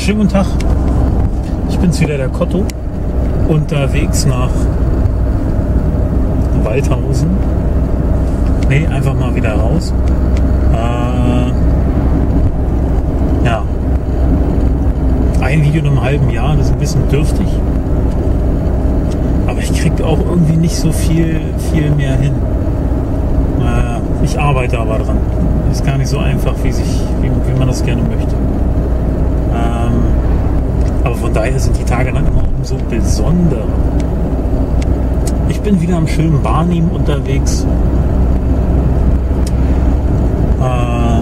schönen guten Tag. Ich bin's wieder, der Kotto. Unterwegs nach Waldhausen. Nee, einfach mal wieder raus. Äh, ja. Ein Video in einem halben Jahr, das ist ein bisschen dürftig. Aber ich krieg auch irgendwie nicht so viel, viel mehr hin. Äh, ich arbeite aber dran. Ist gar nicht so einfach, wie, sich, wie, wie man das gerne möchte. Aber von daher sind die Tage dann immer umso besonderer. Ich bin wieder am schönen Barnim unterwegs. Äh,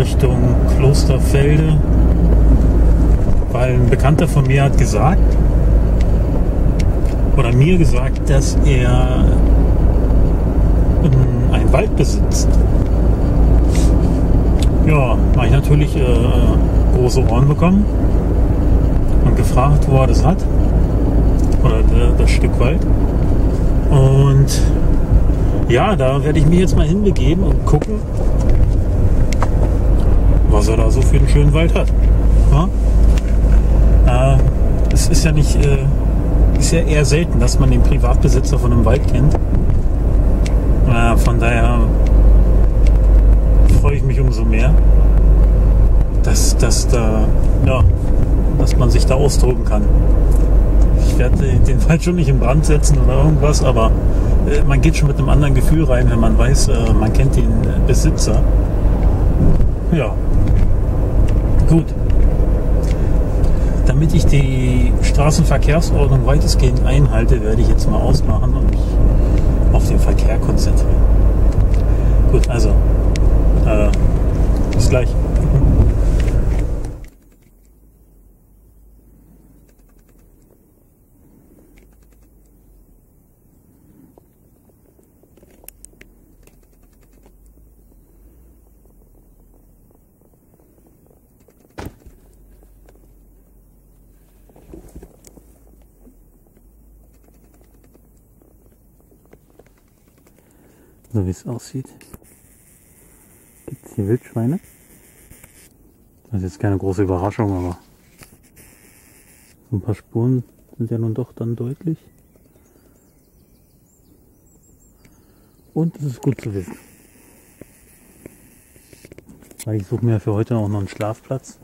Richtung Klosterfelde. Weil ein Bekannter von mir hat gesagt, oder mir gesagt, dass er einen Wald besitzt. Ja, habe ich natürlich äh, große Ohren bekommen und gefragt, wo er das hat. Oder das Stück Wald. Und ja, da werde ich mich jetzt mal hinbegeben und gucken, was er da so für einen schönen Wald hat. Ja? Äh, es ist ja nicht, äh, ist ja eher selten, dass man den Privatbesitzer von einem Wald kennt. Äh, von daher freue ich mich umso mehr, dass, dass, da, ja, dass man sich da austoben kann. Ich werde den Wald schon nicht in Brand setzen oder irgendwas, aber äh, man geht schon mit einem anderen Gefühl rein, wenn man weiß, äh, man kennt den Besitzer. Ja, gut. Damit ich die Straßenverkehrsordnung weitestgehend einhalte, werde ich jetzt mal ausmachen und mich auf den Verkehr konzentrieren. Gut, also äh, bis gleich. So wie es aussieht, hier Wildschweine. Das ist jetzt keine große Überraschung, aber ein paar Spuren sind ja nun doch dann deutlich. Und es ist gut zu wissen. Weil ich suche mir für heute auch noch einen Schlafplatz.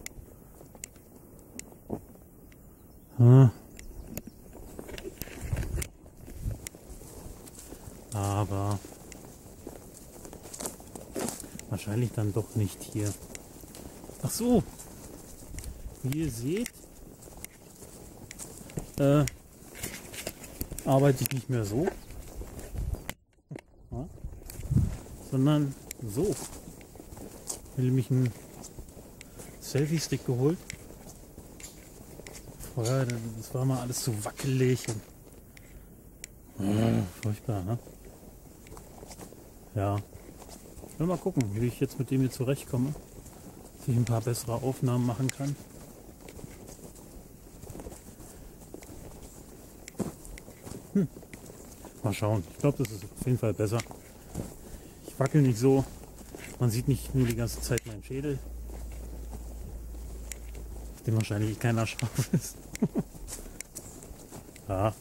Wahrscheinlich dann doch nicht hier. Ach so. Wie ihr seht, äh, arbeite ich nicht mehr so, ja, sondern so. Ich habe nämlich einen Selfie-Stick geholt. Vorher, das war mal alles so wackelig und äh, furchtbar, ne? Ja. Mal gucken, wie ich jetzt mit dem hier zurechtkomme. Dass ich ein paar bessere Aufnahmen machen kann. Hm. Mal schauen. Ich glaube, das ist auf jeden Fall besser. Ich wackel nicht so. Man sieht nicht nur die ganze Zeit meinen Schädel. Dem wahrscheinlich keiner scharf ist. ja.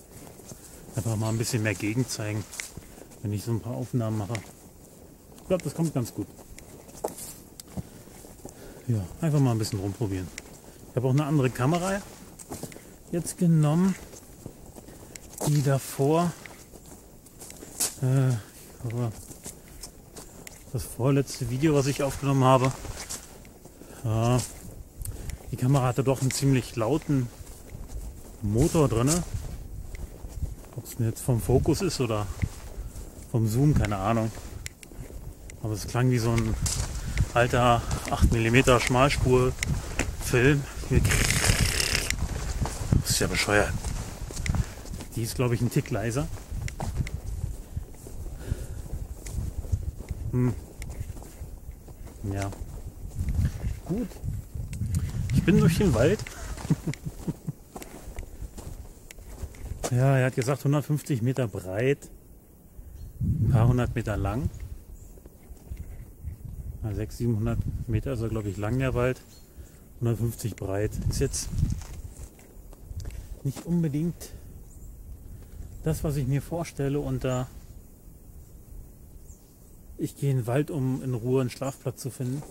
Einfach mal ein bisschen mehr Gegend zeigen, wenn ich so ein paar Aufnahmen mache glaube, das kommt ganz gut. Ja, einfach mal ein bisschen rumprobieren. Ich habe auch eine andere Kamera jetzt genommen, die davor, äh, aber das vorletzte Video, was ich aufgenommen habe, ja, die Kamera hatte doch einen ziemlich lauten Motor drin. Ob es jetzt vom Fokus ist oder vom Zoom, keine Ahnung. Aber es klang wie so ein alter 8 mm Schmalspur-Film. Das ist ja bescheuert. Die ist, glaube ich, ein Tick leiser. Hm. Ja. Gut. Ich bin durch den Wald. ja, er hat gesagt 150 Meter breit, ein paar hundert Meter lang. 600, 700 Meter ist er, glaube ich, lang der Wald. 150 breit. Ist jetzt nicht unbedingt das, was ich mir vorstelle unter ich gehe in den Wald, um in Ruhe einen Schlafplatz zu finden.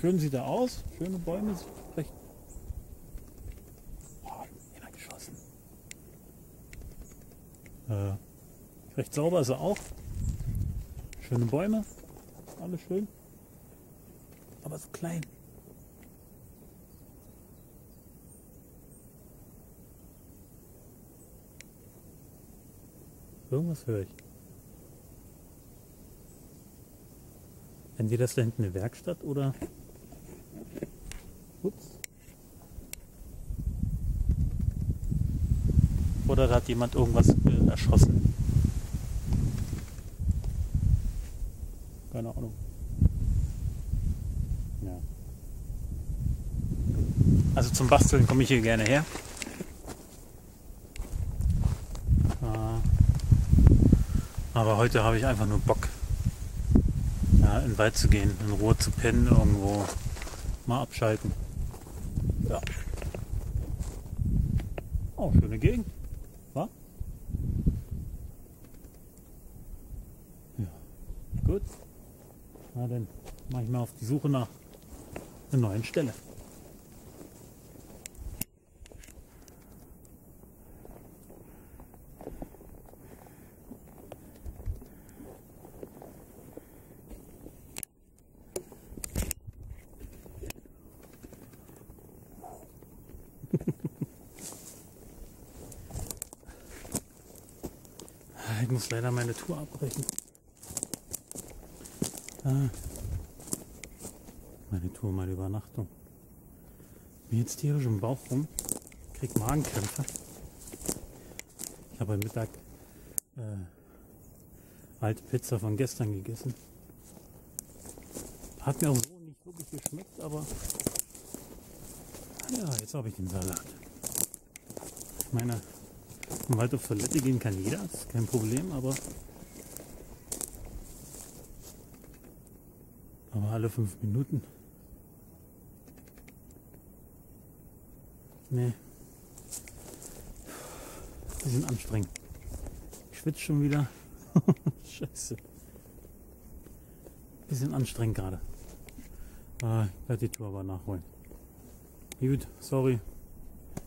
Schön sieht er aus, schöne Bäume, recht, oh, geschossen. Äh, recht sauber ist er auch. Schöne Bäume, alles schön, aber so klein. Irgendwas höre ich. Entweder ist da hinten eine Werkstatt oder. Ups. Oder da hat jemand irgendwas äh, erschossen. Keine Ahnung. Ja. Also zum Basteln komme ich hier gerne her. Aber heute habe ich einfach nur Bock, ja, in den Wald zu gehen, in Ruhe zu pennen, irgendwo mal abschalten. Ja. Oh, schöne Gegend. Wa? Ja. Gut. Na dann mache ich mal auf die Suche nach einer neuen Stelle. Ich muss leider meine Tour abbrechen. Ah. Meine Tour, meine Übernachtung. Mir jetzt tierisch im Bauch rum. Krieg Magenkrämpfe. Ich habe am Mittag äh, alte Pizza von gestern gegessen. Hat mir auch so nicht wirklich geschmeckt, aber ja, jetzt habe ich den Salat. Ich meine, im Wald auf Toilette gehen kann jeder, ist kein Problem, aber aber alle fünf Minuten. Nee. Die sind anstrengend. Ich schwitze schon wieder. Scheiße. Bisschen anstrengend gerade. Ah, ich werde die Tour aber nachholen. Gut, sorry.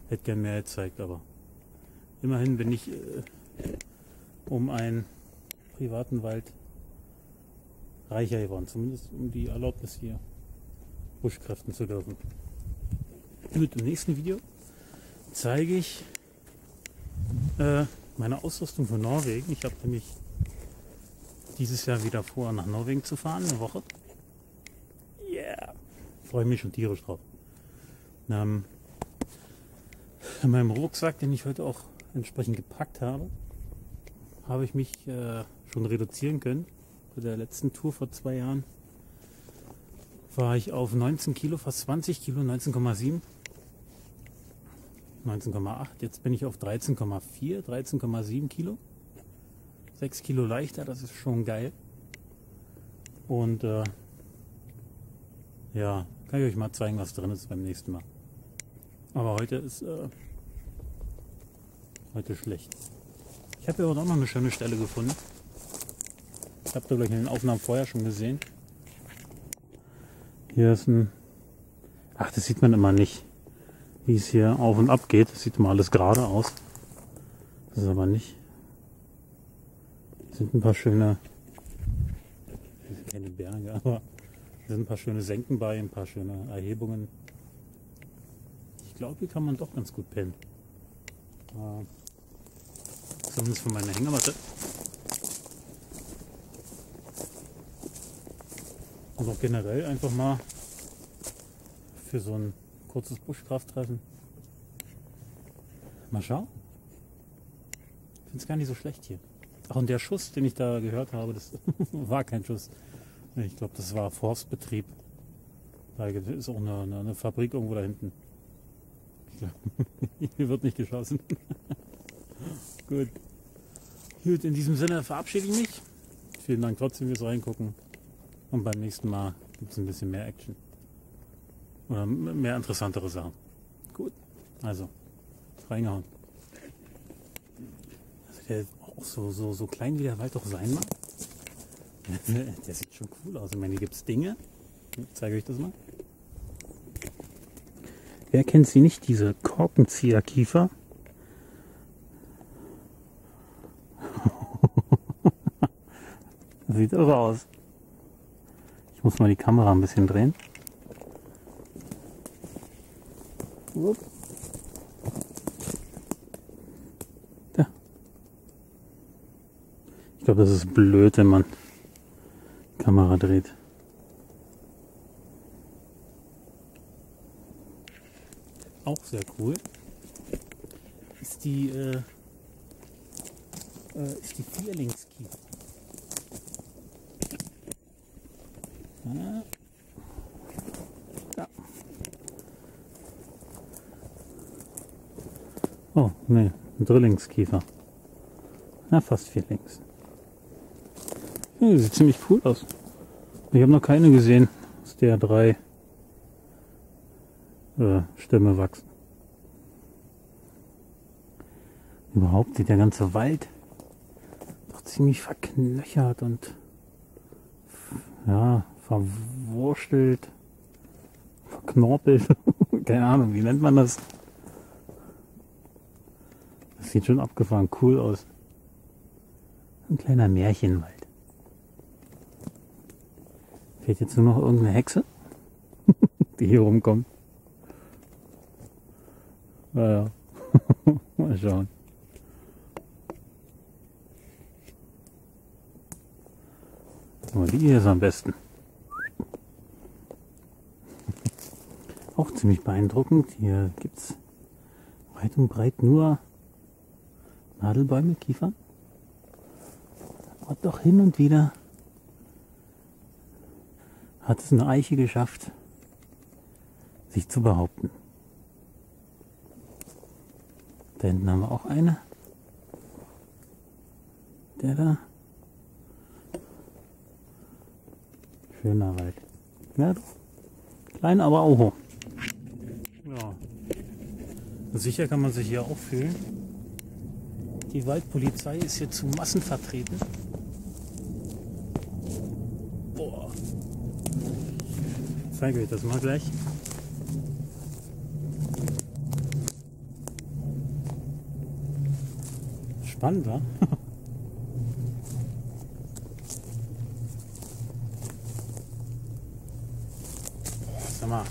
Hätte gern mehr gezeigt, aber immerhin bin ich äh, um einen privaten Wald reicher geworden. Zumindest um die Erlaubnis hier Buschkräften zu dürfen. Gut, im nächsten Video zeige ich äh, meine Ausrüstung für Norwegen. Ich habe nämlich dieses Jahr wieder vor, nach Norwegen zu fahren, eine Woche. Yeah! Freue mich schon tierisch drauf. Ähm, in meinem Rucksack, den ich heute auch entsprechend gepackt habe, habe ich mich äh, schon reduzieren können. Bei der letzten Tour vor zwei Jahren war ich auf 19 Kilo, fast 20 Kilo, 19,7. 19,8. Jetzt bin ich auf 13,4, 13,7 Kilo. 6 Kilo leichter, das ist schon geil. Und äh, ja, kann ich euch mal zeigen, was drin ist beim nächsten Mal. Aber heute ist äh, heute schlecht. Ich habe aber auch noch eine schöne Stelle gefunden. Ich habe da gleich in den Aufnahmen vorher schon gesehen. Hier ist ein. Ach, das sieht man immer nicht, wie es hier auf und ab geht. Das sieht immer alles gerade aus. Das ist aber nicht. Hier sind ein paar schöne. Keine Berge, aber hier sind ein paar schöne Senken bei, ein paar schöne Erhebungen. Ich glaube, hier kann man doch ganz gut pennen. Äh, zumindest von meiner Hängematte. Und auch generell einfach mal für so ein kurzes Buschkrafttreffen. Mal schauen. Ich finde es gar nicht so schlecht hier. Ach, und der Schuss, den ich da gehört habe, das war kein Schuss. Ich glaube, das war Forstbetrieb. Da ist auch eine, eine Fabrik irgendwo da hinten. Hier wird nicht geschossen. Gut. Gut, in diesem Sinne verabschiede ich mich. Vielen Dank trotzdem fürs Reingucken. Und beim nächsten Mal gibt es ein bisschen mehr Action. Oder mehr interessantere Sachen. Gut, also reingehauen. Also der ist auch so, so, so klein wie der Wald doch sein mag. Der sieht schon cool aus. Ich meine, hier gibt es Dinge. Ich zeige euch das mal. Wer kennt sie nicht, diese Korkenzieherkiefer? Sieht irre aus. Muss mal die Kamera ein bisschen drehen. Da. Ich glaube, das ist blöd, wenn man die Kamera dreht. Auch sehr cool. Ist die, äh, äh, ist die Vierlingskiefer. Ja. Oh, nee, Drillingskiefer. Ja, fast vier links. Ja, sieht ziemlich cool aus. Ich habe noch keine gesehen, aus der drei äh, Stämme wachsen. Überhaupt sieht der ganze Wald doch ziemlich verknöchert und ja, verwurstelt, verknorpelt. Keine Ahnung, wie nennt man das? Das sieht schon abgefahren cool aus. Ein kleiner Märchenwald. Fehlt jetzt nur noch irgendeine Hexe, die hier rumkommt. Naja, mal schauen. Aber die hier ist am besten. Auch ziemlich beeindruckend. Hier gibt es weit und breit nur Nadelbäume, Kiefern. Aber doch hin und wieder hat es eine Eiche geschafft, sich zu behaupten. Da hinten haben wir auch eine. Der da. Schöner Wald. Ja, klein, aber auch hoch. Sicher kann man sich hier auch fühlen. Die Waldpolizei ist hier zu Massen vertreten. Boah. Ich zeige euch das mal gleich. Spannend, wa? Sag mal.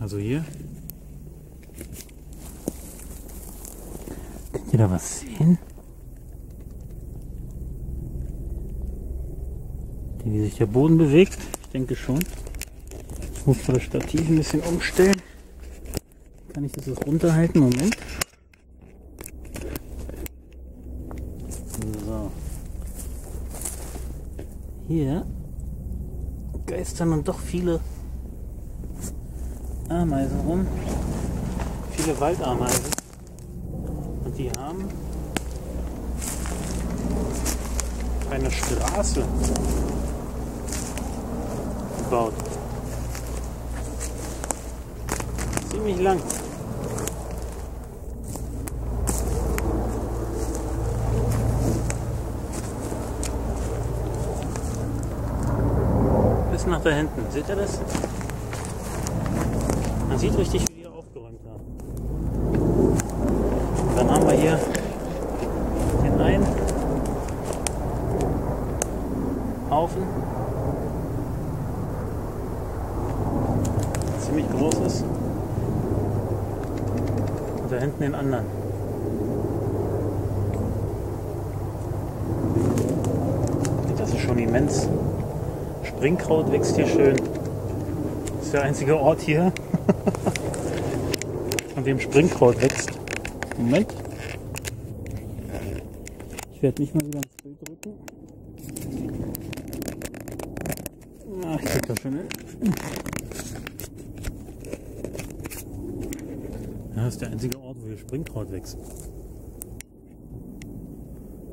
Also hier. Könnt ihr da was sehen? Wie sich der Boden bewegt? Ich denke schon. Ich muss das Stativ ein bisschen umstellen. Kann ich das jetzt runterhalten? Moment. So. Hier geistern dann doch viele Ameisen rum. Viele Waldameisen. Und die haben eine Straße gebaut. Ziemlich lang. Bis nach da hinten. Seht ihr das? Man sieht richtig, wie die aufgeräumt haben. Und dann haben wir hier den einen Haufen. Ziemlich groß ist. Und da hinten den anderen. Das ist schon immens. Springkraut wächst hier schön. Das ist der einzige Ort hier, an dem Springkraut wächst. Moment. Ich werde nicht mal wieder ins Bild drücken. Ach, ich krieg das schon hin. Das ist der einzige Ort, wo hier Springkraut wächst.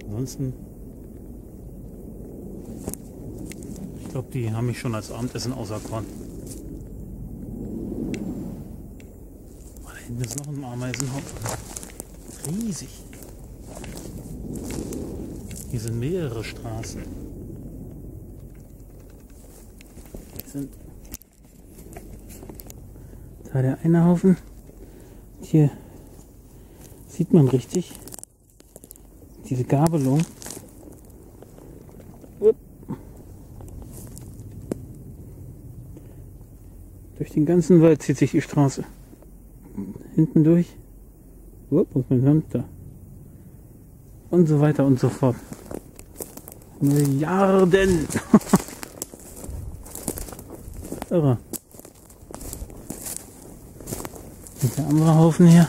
Ansonsten, ich glaube, die haben mich schon als Abendessen auserkoren. Oh, da hinten ist noch ein Ameisenhaufen. Riesig. Hier sind mehrere Straßen. Hier sind da der eine Haufen. Hier sieht man richtig diese Gabelung. Durch den ganzen Wald zieht sich die Straße. Hinten durch. Upp, ist mein Hund da? Und so weiter und so fort. Milliarden! Irre. Und der andere Haufen hier.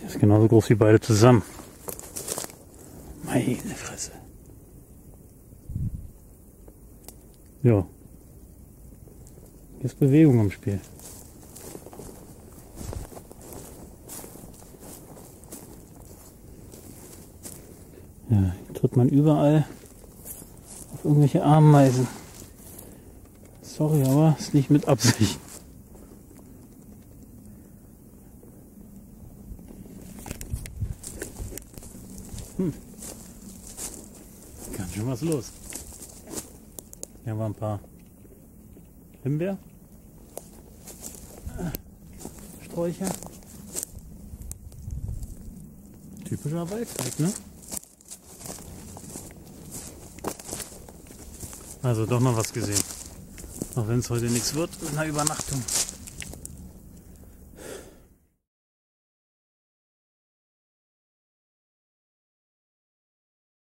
Der ist genauso groß wie beide zusammen. Meine Fresse. Ja. Hier ist Bewegung im Spiel. Ja, hier tritt man überall auf irgendwelche Ameisen. Sorry, aber ist nicht mit Absicht. Hm. Ganz schön was los. Hier waren ein paar Himbeer. Sträucher. Typischer Waldweg, ne? Also doch noch was gesehen. Auch wenn es heute nichts wird, mit einer Übernachtung.